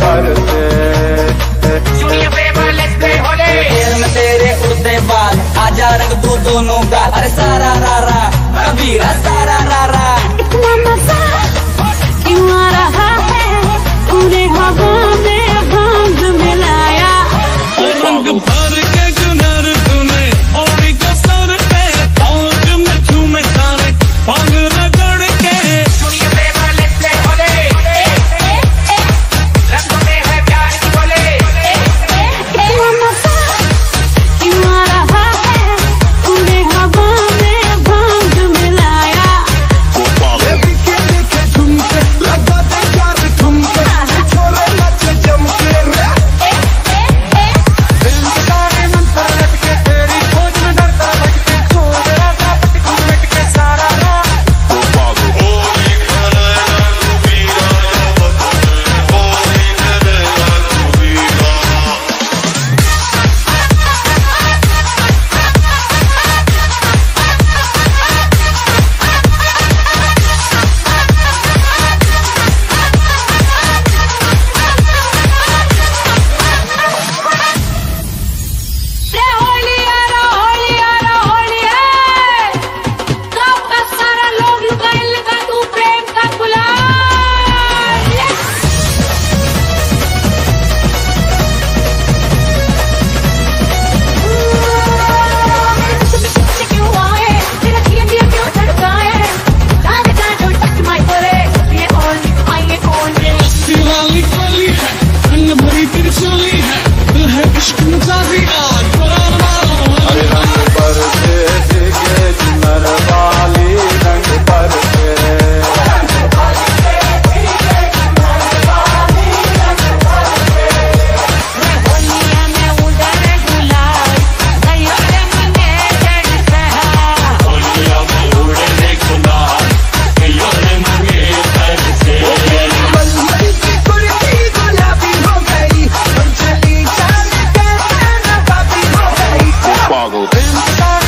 भर तेरे उड़ते बाल, आजा रंग तू दोनों का अरे सारा रारा। कबीरा सारा रारा रहा है तूने हवा में भाँग मिलाया रंग भर Bye.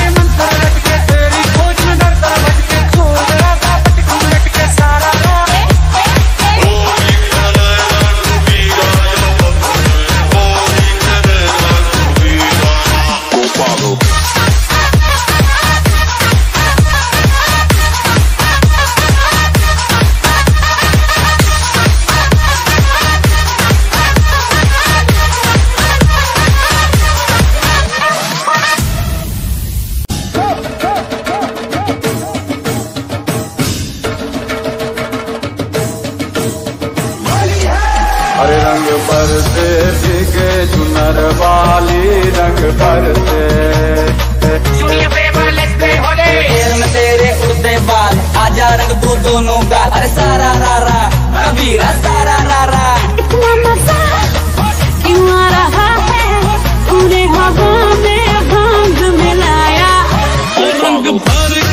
वाली रंग भरते। तेरे उड़ते बाल आजा रंग तू दोनों का। अरे सारा रारा कबीरा सारा रारा। इतना रहा है? में भाँग मिलाया। रंग भर